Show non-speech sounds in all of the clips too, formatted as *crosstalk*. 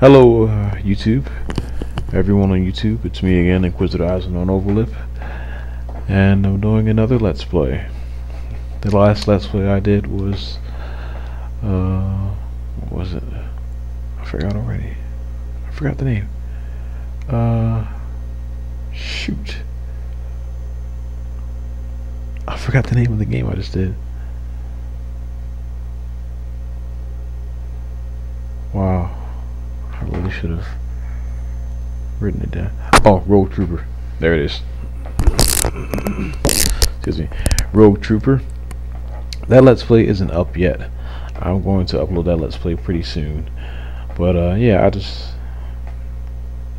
Hello, uh, YouTube. Everyone on YouTube, it's me again, Inquisitor Eisenhorn Overlip. And I'm doing another Let's Play. The last Let's Play I did was... Uh, what was it? I forgot already. I forgot the name. Uh, shoot. I forgot the name of the game I just did. Wow. I really should have written it down. Oh, Rogue Trooper. There it is. Excuse me. Rogue Trooper. That Let's Play isn't up yet. I'm going to upload that Let's Play pretty soon. But uh, yeah, I just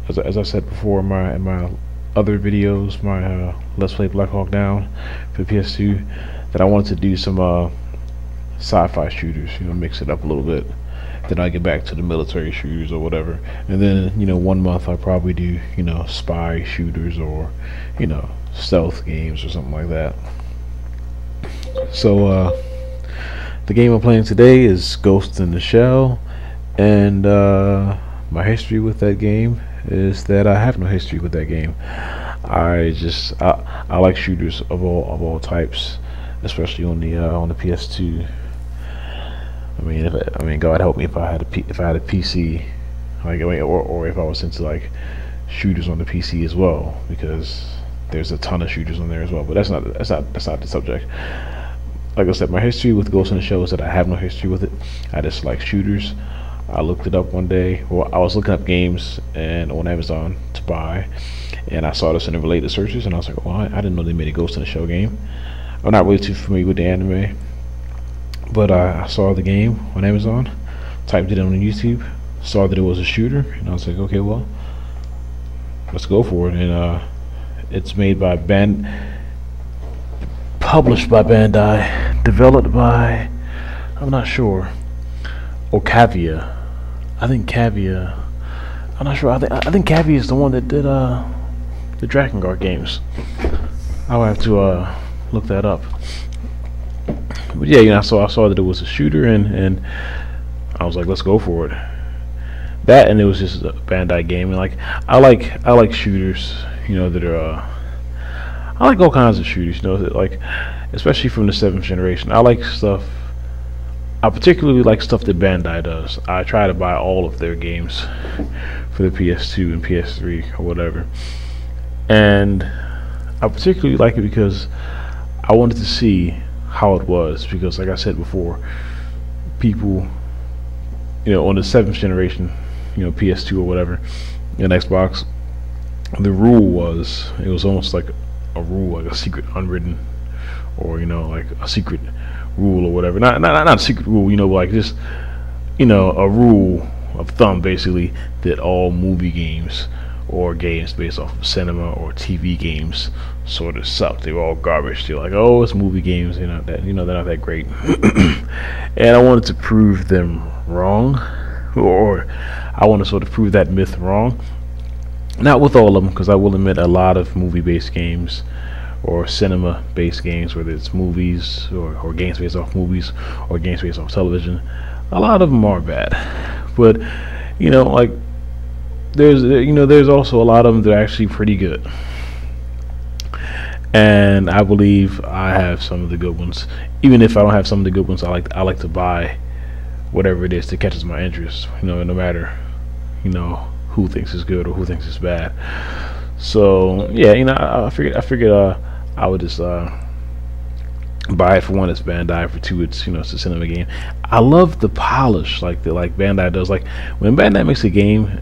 as, as I said before in my in my other videos, my uh, Let's Play Black Hawk Down for PS2, that I wanted to do some uh, sci-fi shooters. You know, mix it up a little bit then I get back to the military shooters or whatever. And then, you know, one month I probably do, you know, spy shooters or, you know, stealth games or something like that. So, uh, the game I'm playing today is Ghost in the Shell, and uh, my history with that game is that I have no history with that game. I just I, I like shooters of all of all types, especially on the uh, on the PS2. I mean, if I, I mean, God help me if I had a P, if I had a PC, like or or if I was into like shooters on the PC as well, because there's a ton of shooters on there as well. But that's not that's not that's not the subject. Like I said, my history with Ghost in the Shell is that I have no history with it. I just like shooters. I looked it up one day. Well, I was looking up games and on Amazon to buy, and I saw this in the related searches, and I was like, "Well, I, I didn't know they made a Ghost in the Shell game." I'm not really too familiar with the anime, but I saw the game on Amazon, typed it on YouTube, saw that it was a shooter, and I was like, okay, well, let's go for it. And uh, it's made by Band, published by Bandai, developed by, I'm not sure, Ocavia. I think Cavia. I'm not sure. I think I think Cavia is the one that did uh the Guard games. I'll have to uh look that up but yeah, you know, so I saw that it was a shooter, and and I was like, let's go for it. That and it was just a Bandai game, and like I like I like shooters, you know, that are. Uh, I like all kinds of shooters, you know, that like especially from the seventh generation. I like stuff. I particularly like stuff that Bandai does. I try to buy all of their games for the PS2 and PS3 or whatever, and I particularly like it because I wanted to see how it was because, like I said before, people, you know, on the seventh generation, you know, PS2 or whatever, and Xbox, the rule was it was almost like a rule, like a secret unwritten, or you know, like a secret rule or whatever. Not not not a secret rule, you know, like just you know, a rule of thumb basically that all movie games or games based off of cinema or TV games sort of sucked. They were all garbage. They're like, oh, it's movie games, you know that you know they're not that great. *clears throat* and I wanted to prove them wrong, or I want to sort of prove that myth wrong. Not with all of them, because I will admit a lot of movie-based games or cinema-based games, whether it's movies or, or games based off movies or games based off television, a lot of them are bad. But you know, like there's you know there's also a lot of them that are actually pretty good and I believe I have some of the good ones. Even if I don't have some of the good ones, I like I like to buy whatever it is that catches my interest. You know, no matter you know who thinks it's good or who thinks it's bad. So yeah, you know, I, I figured I figured uh, I would just uh, buy it for one. It's Bandai for two. It's you know it's a cinema game. I love the polish like the like Bandai does. Like when Bandai makes a game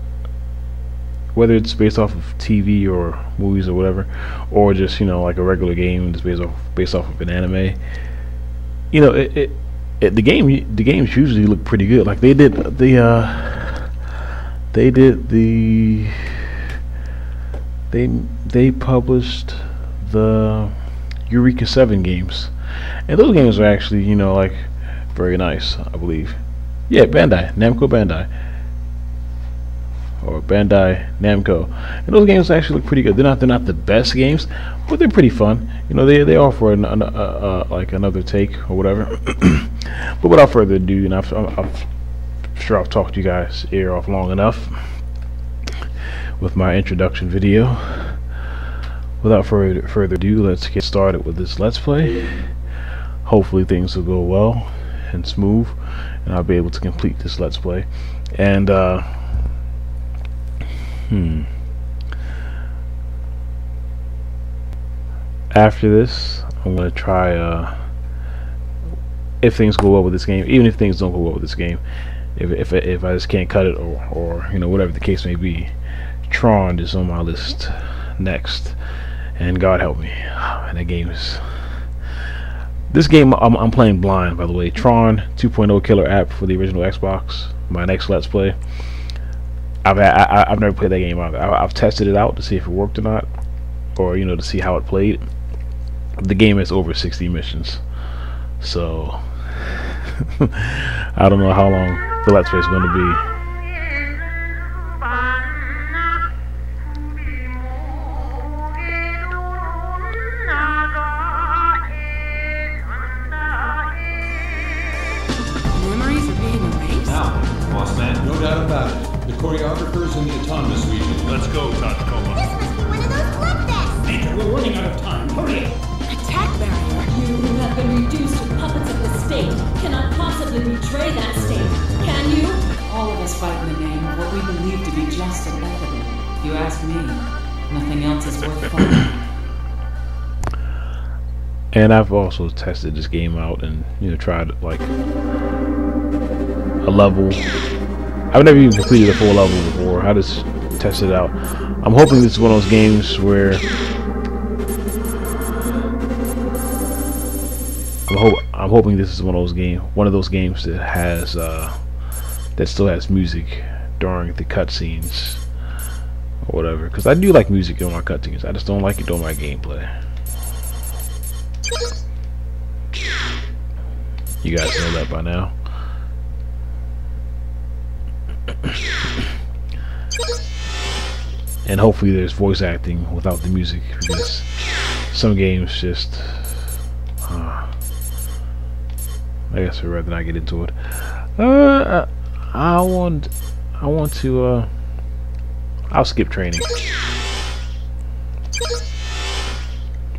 whether it's based off of TV or movies or whatever, or just you know like a regular game that's based off based off of an anime. You know, it, it, it the game the games usually look pretty good. Like they did the uh, they did the they they published the Eureka Seven games, and those games are actually you know like very nice, I believe. Yeah, Bandai, Namco Bandai or Bandai Namco. And those games actually look pretty good. They're not they're not the best games, but they're pretty fun. You know, they they offer an, an, uh, uh, like another take or whatever. *clears throat* but without further ado, and I've, I've sure I've talked you guys ear off long enough with my introduction video. Without further further ado, let's get started with this Let's Play. Hopefully things will go well and smooth, and I'll be able to complete this Let's Play. And, uh, hmm. After this, I'm going to try, uh, if things go well with this game, even if things don't go well with this game, if if if I just can't cut it or or you know whatever the case may be, Tron is on my list next, and God help me, *sighs* and that game is. This game I'm, I'm playing blind, by the way. Tron 2.0 killer app for the original Xbox. My next Let's Play. I've I, have never played that game out. I've tested it out to see if it worked or not, or you know to see how it played. The game is over 60 missions, so *laughs* I don't know how long the Let's Play is going to be. You ask me, nothing else is worth *coughs* fighting. And I've also tested this game out and you know tried like a level. I've never even completed a full level before. I just tested it out. I'm hoping this is one of those games where I'm, hope I'm hoping this is one of those game, one of those games that has uh, that still has music during the cutscenes whatever. Because I do like music in my cutscenes. I just don't like it during my gameplay. You guys know that by now. *coughs* and hopefully there's voice acting without the music because some games just uh, I guess I'd rather not get into it uh, I want I want to uh, I'll skip training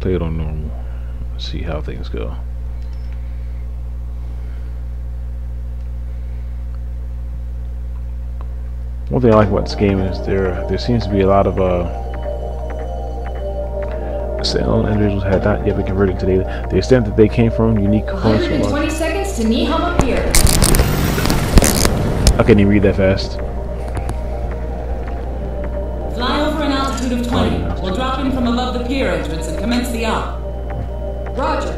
play it on normal see how things go One thing I like about this game is there there seems to be a lot of uh sound individuals had not yet been converted today. The extent that they came from unique components. 120 seconds to Niihama Pier. I couldn't even read that fast. Over altitude of 20. We'll drop in from above the pier entrance and commence the op. Roger.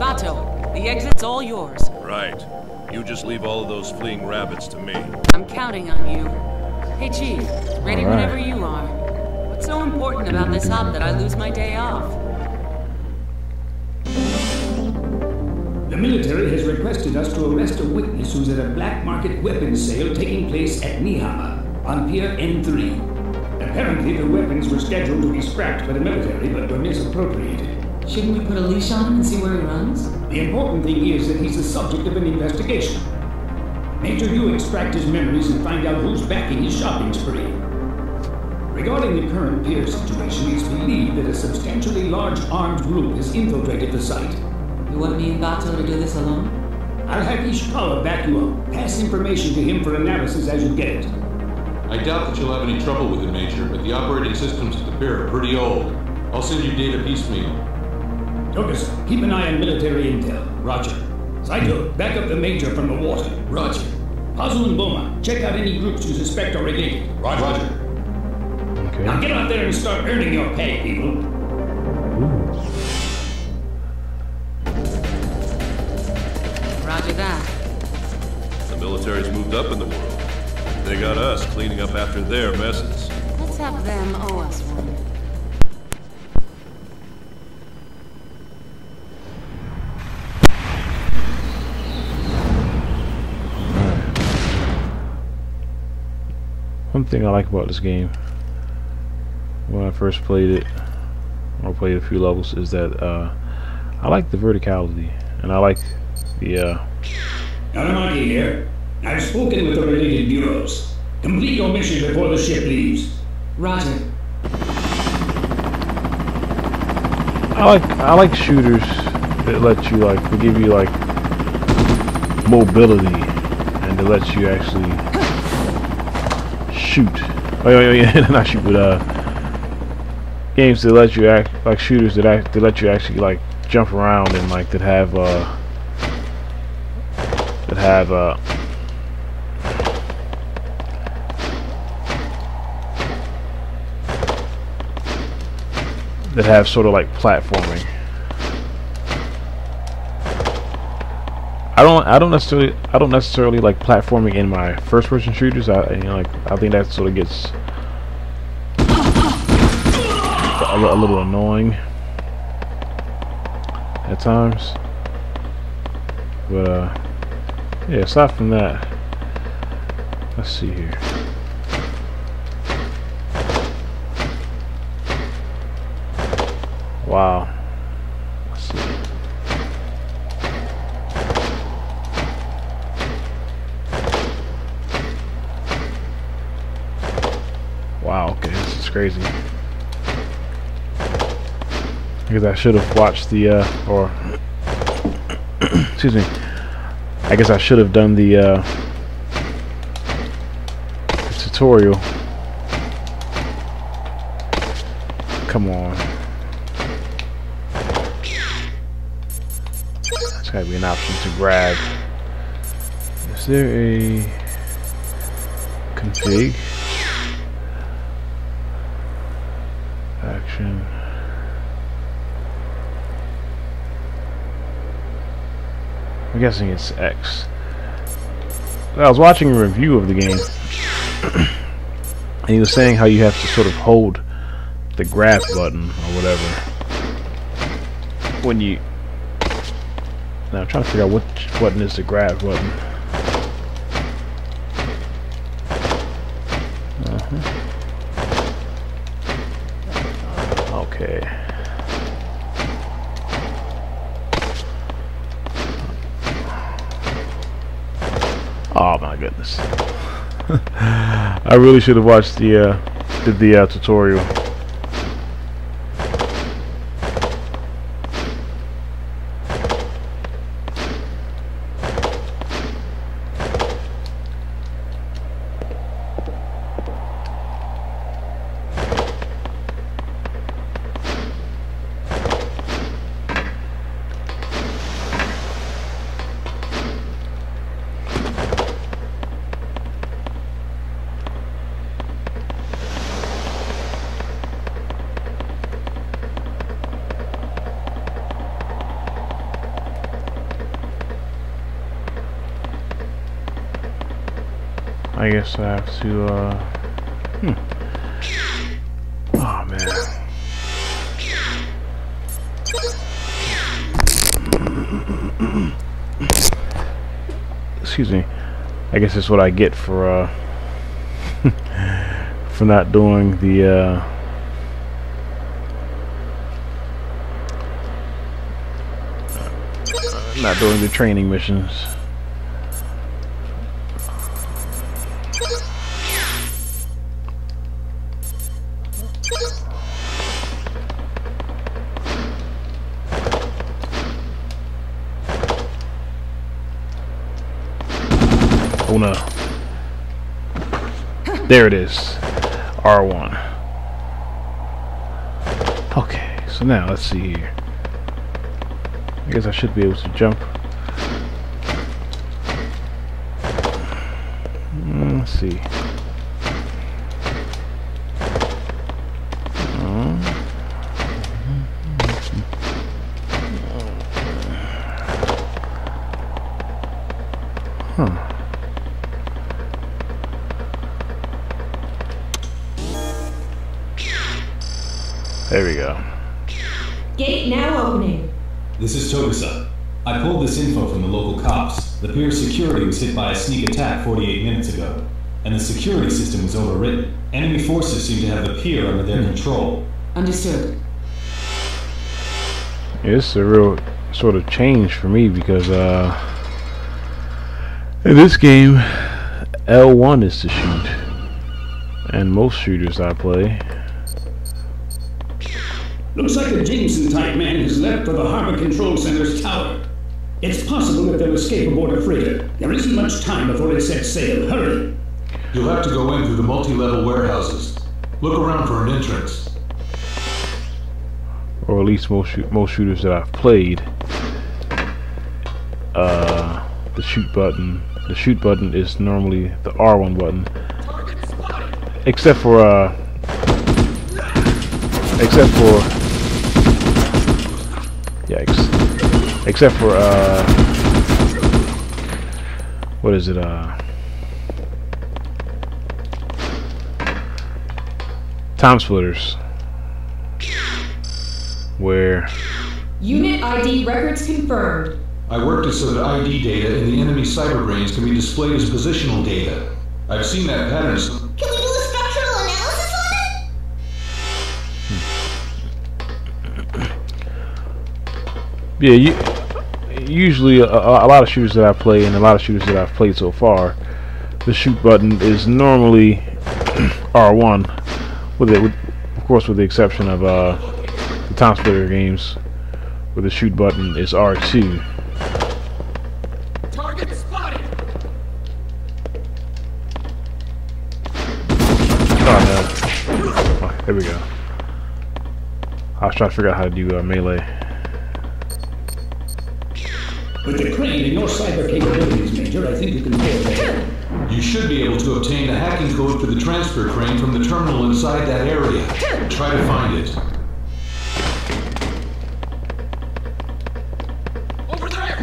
Batou, the exit's all yours. Right. You just leave all of those fleeing rabbits to me. I'm counting on you. Hey, Chief. Ready All right. whenever you are. What's so important about this op that I lose my day off? The military has requested us to arrest a witness who's at a black market weapons sale taking place at Niihama on Pier N3. Apparently, the weapons were scheduled to be scrapped by the military but were misappropriated. Shouldn't we put a leash on him and see where he runs? The important thing is that he's the subject of an investigation. Major, you extract his memories and find out who's backing his shopping spree. Regarding the current pier situation, it's believed that a substantially large armed group has infiltrated the site. You want me and Batou to do this alone? I'll have Ishikawa back you up. Pass information to him for analysis as you get it. I doubt that you'll have any trouble with it, Major, but the operating systems at the pier are pretty old. I'll send you data piecemeal. Togusa, keep an eye on military intel. Roger. Saito, back up the major from the water. Roger. Pazu and Borma, check out any groups you suspect are related. Roger. Roger. Okay. Now get out there and start earning your pay, people. Roger that. The military's moved up in the world. They got us cleaning up after their messes. Let's have them owe us one. One thing I like about this game, when I first played it, or played a few levels, is that uh, I like the verticality, and I like the uh, Aramaki here. I've spoken with the related bureaus. Complete your mission before the ship leaves. Roger. I like I like shooters that let you like they give you like mobility and they let you actually shoot. Oh yeah, yeah, yeah *laughs* not shoot, but uh, games that let you act like shooters that act that let you actually like jump around and like that have uh that have uh that have sort of like platforming. I don't I don't necessarily I don't necessarily like platforming in my first person shooters. I you know like I think that sort of gets a, a little annoying at times. But uh yeah, aside from that, let's see here. Wow. Let's see. Wow, okay, this is crazy. Because I should have watched the, uh, or, *coughs* excuse me, I guess I should have done the, uh, the tutorial. Come on. There's gotta be an option to grab. Is there a config? Action. I'm guessing it's X. I was watching a review of the game, and he was saying how you have to sort of hold the grab button or whatever when you. Now I'm trying to figure out which button is the grab button. Uh-huh. Okay. Oh my goodness. *laughs* I really should have watched the uh, did the uh, tutorial. I guess I have to, uh... Hmm. Oh, man. Excuse me. I guess that's what I get for, uh... *laughs* for not doing the, uh... Not doing the training missions. There it is. R1. Okay, so now let's see here. I guess I should be able to jump. Security was hit by a sneak attack 48 minutes ago, and the security system was overwritten. Enemy forces seem to have the pier under their control. Understood. Yeah, It's a real sort of change for me because uh In this game, L1 is to shoot. And most shooters I play. Looks like a Jameson type man has left for the Harbor Control Center's tower. It's possible that they'll escape aboard a freighter. There isn't much time before they set sail. Hurry! You'll have to go in through the multi-level warehouses. Look around for an entrance. Or at least most shoot, most shooters that I've played. Uh, the shoot button. The shoot button is normally the R1 button. Except for uh, except for Except for uh, what is it? Uh, TimeSplitters, where Unit ID records confirmed. I worked it so that ID data in the enemy cyberbrains can be displayed as positional data. I've seen that pattern. s- Can we do a structural analysis on it? Yeah, you, usually a, a lot of shooters that I play and a lot of shooters that I've played so far, the shoot button is normally *clears throat* R1, with it, with, of course, with the exception of uh, the TimeSplitter games, where the shoot button is R2. Target spotted! Oh no! Oh, there we go. I was trying to figure out how to do uh, melee. With the crane and your cyber capabilities, Major, I think you can pull it ahead. You should be able to obtain a hacking code for the transfer crane from the terminal inside that area. Try to find it. Over there!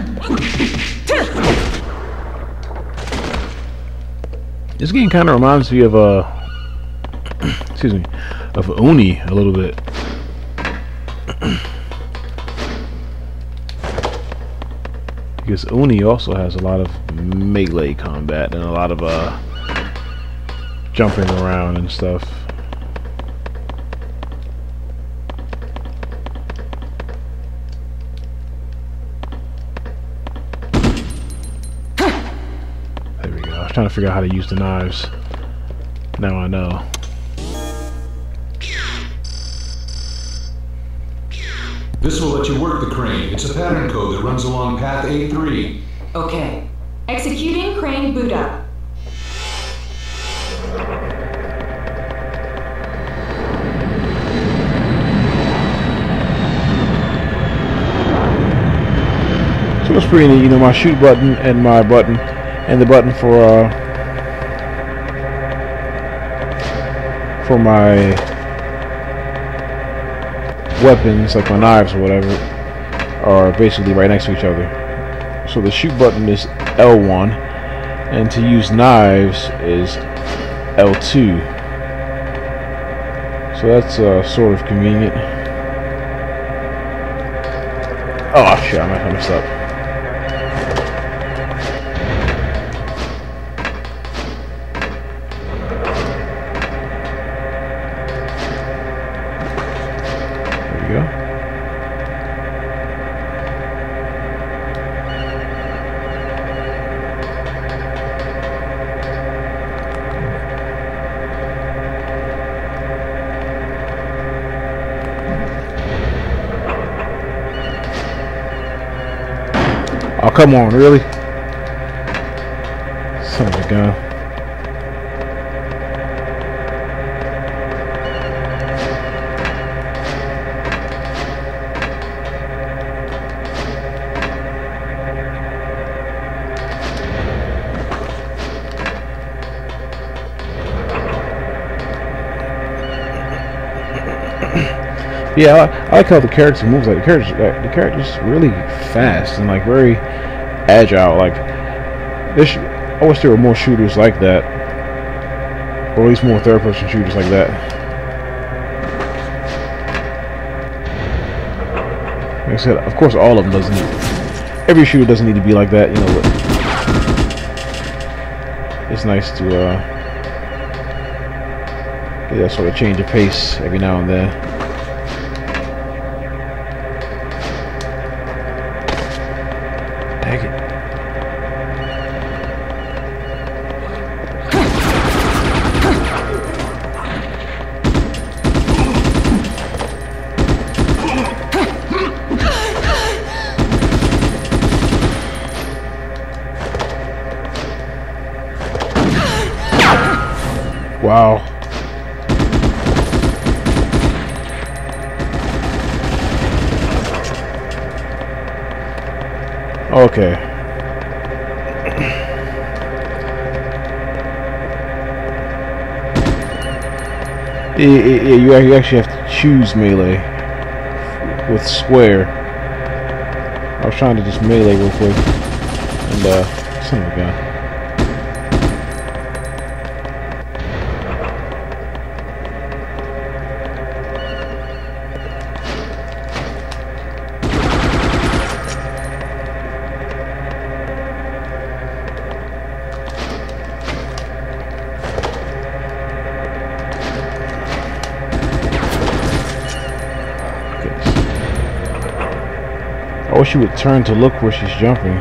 This game kind of reminds me of uh, *clears throat* excuse me, of Oni a little bit. Because Oni also has a lot of melee combat and a lot of uh, jumping around and stuff. There we go. I was trying to figure out how to use the knives. Now I know. This will let you work the crane. It's a pattern code that runs along path A3. Okay. Executing crane boot up. So it's pretty neat, you know, my shoot button and my button and the button for uh for my weapons, like my knives or whatever, are basically right next to each other. So the shoot button is L1 and to use knives is L2. So that's uh, sort of convenient. Oh shit, I might have messed up. We go. Oh, come on, really? Son of a gun. *coughs* Yeah, I, I like how the character moves. Like the character, the character's really fast and like very agile. Like this, I wish there were more shooters like that, or at least more third-person shooters like that. Like I said, of course, all of them doesn't. Need, every shooter doesn't need to be like that, you know. But it's nice to uh, you know, sort of change of pace every now and then. Dang it. Wow. Okay. Yeah, yeah, you actually have to choose melee with square. I was trying to just melee real quick, and uh, son of a gun. Wish she would turn to look where she's jumping.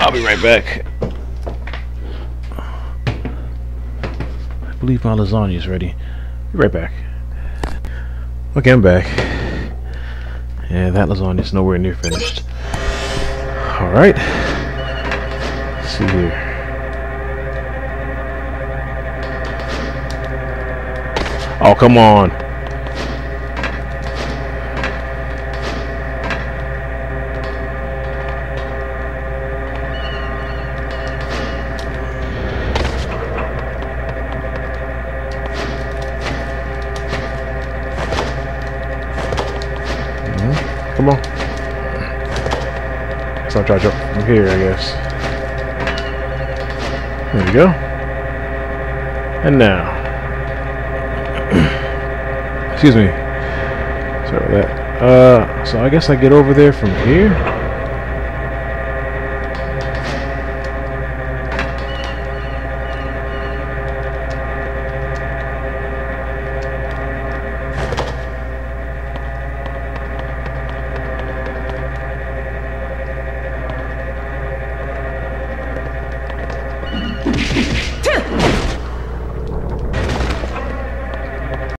I'll be right back. I believe my lasagna is ready. Be right back. Okay, I'm back. Yeah, that lasagna is nowhere near finished. Alright. See here. Oh, come on. Come on. So I'll try to jump from here, I guess. There we go. And now. *clears throat* Excuse me. Sorry about that. Uh, so I guess I get over there from here.